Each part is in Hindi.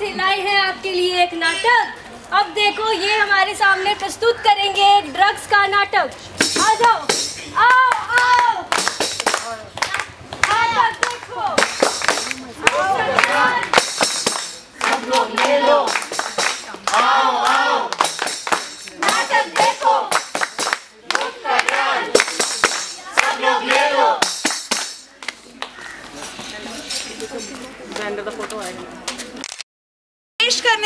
से लाए हैं आपके लिए एक नाटक। अब देखो, ये हमारे सामने प्रस्तुत करेंगे एक ड्रग्स का नाटक। आ जाओ, आओ आओ। देखो। नाटक देखो।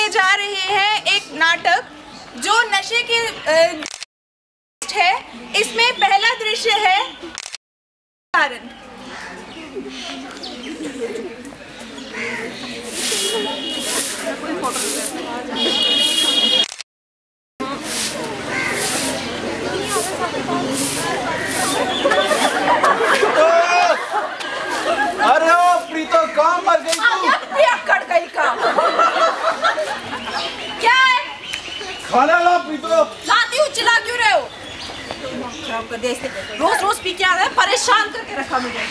करने जा रहे हैं एक नाटक जो नशे के है। इसमें पहला दृश्य है। कारण अरे ओ प्रीतो कहाँ मर गई तू पियक्कड़ गई का क्या है खाना ला प्रीतो लाती हूँ चिल्ला क्यों रहे हो? खराब कर दिया रोज रोज पी के आ रहा है परेशान करके रखा मुझे।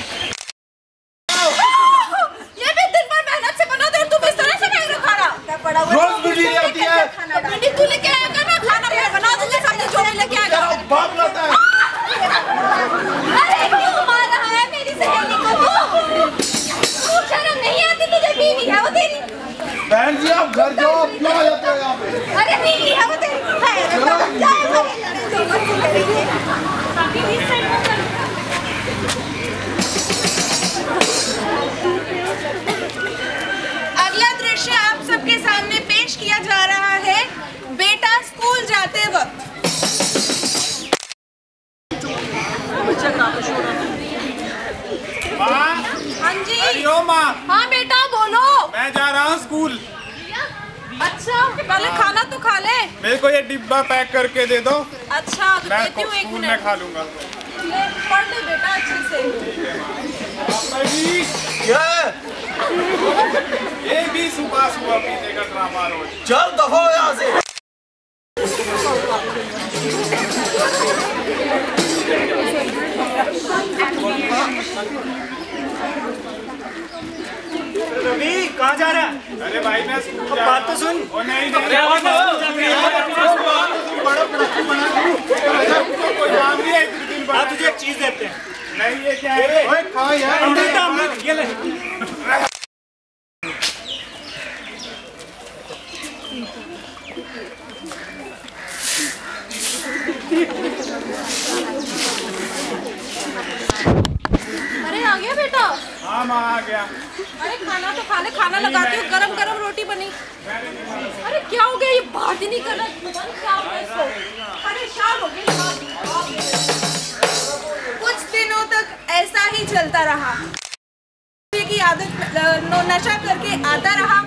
ये भी दिन भर मेहनत से बना दे तुम इस तरह से नहीं खाना पड़ा रोज भिंडी ले आती है। भिंडी तू लेके आया कर ना खाना मैं बना दूँगी सामने जो भी लेके आएगा तेरा बाप लाता है। अरे क्यों मार रहा है मेरी सहेली को तू तू शर्म नहीं आती तुझे बीवी है वो तेरी। बहन जी आप घर जाओ क्यों आ जाते अगला दृश्य आप सबके सामने पेश किया जा रहा है बेटा स्कूल जाते वक्त माँ हाँ जी अरे माँ हाँ बेटा बोलो मैं जा रहा हूँ स्कूल अच्छा पहले खाना तो खा ले। मेरे को ये डिब्बा पैक करके दे दो। अच्छा तो मैं देती हूँ एक में मिनट। खा लूँगा। ले पढ़ ले बेटा अच्छे से। पापा जी क्या है? ये भी सुबह सुबह पीने का ड्रामा रोज। चल दफ़ा हो यहाँ से। रवि कहाँ जा रहा है? अरे भाई मैं स्कूल जा बात तो सुन। ओ नहीं नहीं नहीं इतने दिन बाद। तुझे एक चीज़ देते हैं। नहीं ये क्या है? ओए कहाँ यार? अमृत अमृत ये ले। आ गया हाँ आ गया। अरे खाना तो खा ले खाना लगाती हूँ गरम गरम रोटी बनी। अरे क्या हो गया ये बात ही नहीं कर रहा हो गई कुछ दिनों तक ऐसा ही चलता रहा। की आदत नशा करके आता रहा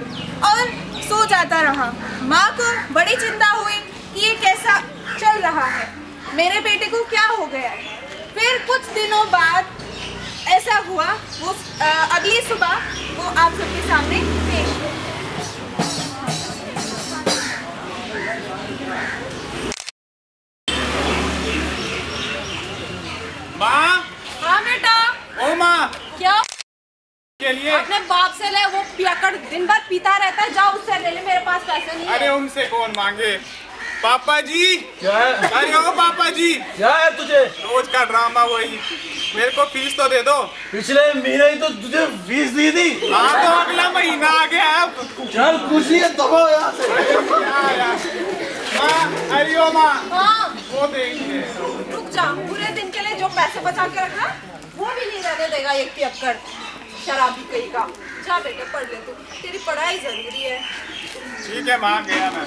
और सो जाता रहा। माँ को बड़ी चिंता हुई कि ये कैसा चल रहा है। मेरे बेटे को क्या हो गया? है फिर कुछ दिनों बाद ऐसा हुआ वो अगली सुबह वो आप सबके सामने पेश माँ? हाँ बेटा। ओ माँ। क्या? के लिए? अपने बाप से ले वो पियकड़ दिन भर पीता रहता है जाओ उससे ले ले मेरे पास पैसे नहीं अरे उनसे कौन मांगे? पापा जी। क्या है? अरे ओ पापा जी। क्या है तुझे? रोज का ड्रामा वही। मेरे को फ़ीस तो दे दो। पिछले महीने ही तो तुझे फ़ीस दी थी। हाँ तो अगला महीना आ गया अब चल खुशी है हो यहाँ से। माँ अरे ओ माँ। हाँ वो देंगे। रुक जा पूरे दिन के लिए जो पैसे बचा के रखा वो भी नहीं रहने देगा एक पियक्कड़ शराबी कहीं का। जा बेटे पढ़ ले तू। तेरी पढ़ाई ज़रूरी है। ठीक है माँ गया मैं।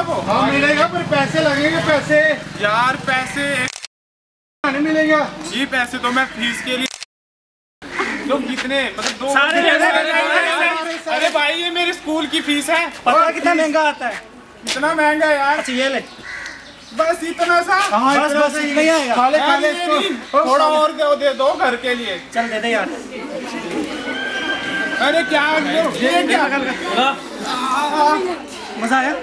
मिलेगा वो। हाँ मिलेगा पर पैसे लगेंगे पैसे। यार पैसे नहीं मिलेगा। जी पैसे तो मैं फ़ीस के लिए तो कितने? मतलब दो सारे अरे भाई ये मेरे स्कूल की फ़ीस है। पता कितना महँगा आता है? इतना महँगा यार। अच्छा ये ले। बस इतना सा। हाँ, बस बस इतना ही आएगा। खाले खाले नहीं, थोड़ा और दे, दे दो घर के लिए। चल दे दे यार। अरे क्या ये क्या? मज़ा आया?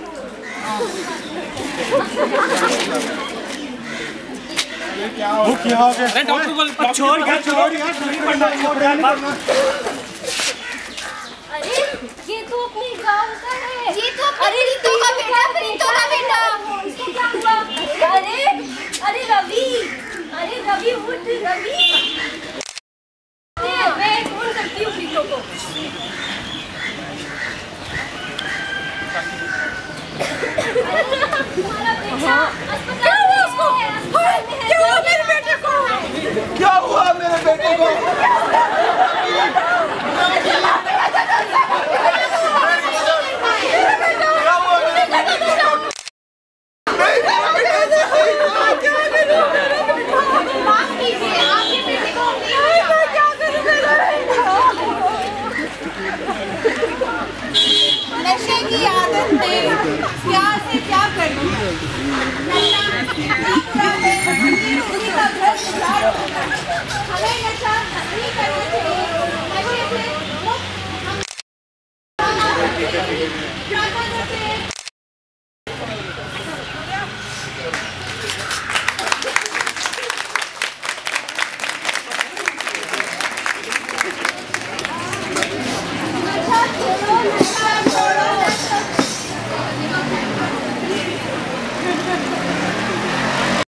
क्या हो गया डॉक्टर बोल छोड़ यार छोड़ यार नहीं पढ़ना छोड़ यार अरे ये तो अपने गाँव का है। ये तो अपने प्रीतो का बेटा प्रीतो का बेटा। इसको क्या हुआ अरे अरे रवि अरे रवि उठ रवि। नशे की आदत में क्या से क्या करूँ